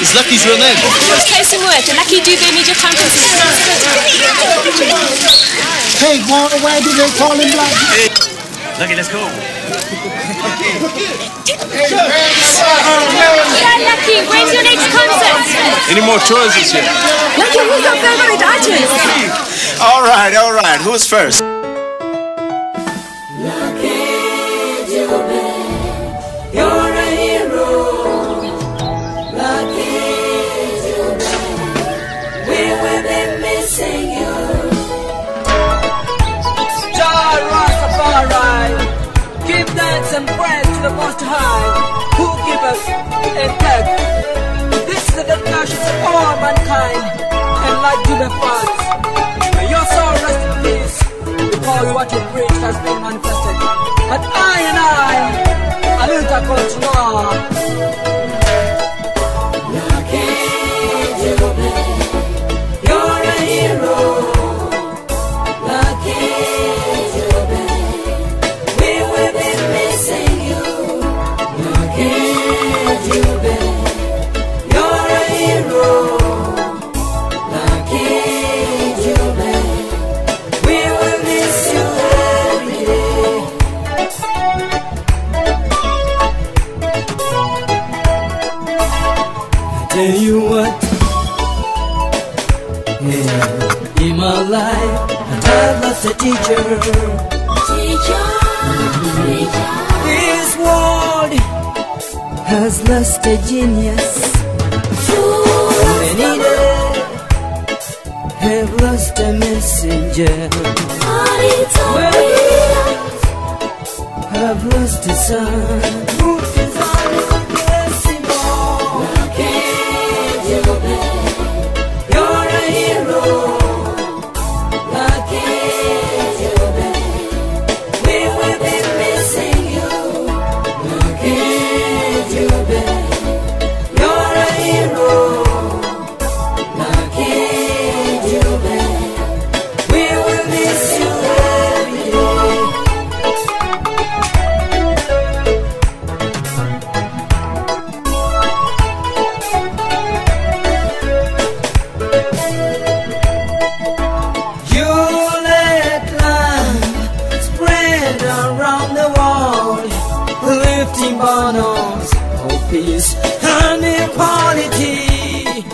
Is Lucky's real name? It's close in word. The Lucky Dube Media Conference. Hey, boy, why do they call him Black? Lucky, let's go. Yeah, Lucky, when's your next concert? Any more choices here? Lucky, who's your favorite artist? All right, all right. Who's first? And praise to the Most High, who give us intact. This is the dedication to all mankind, and like to the fans. May your soul rest in peace, because what you preach has been manifested. And I and I, I will Tell you what, yeah, in my life, I lost a teacher. This world has lost a genius. Many have lost a messenger. Have lost a son. Around the world, lifting banners of peace and equality,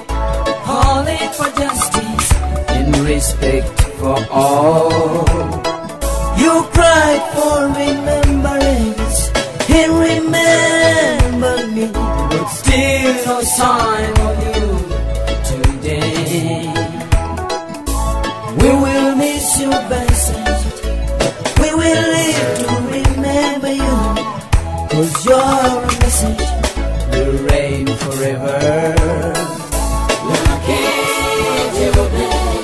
calling for justice and respect for all. You cried for remembrance and remember me, but still no sign of you today. We will miss you, Vincent. We will Cause your message will reign forever. Lucky Dube.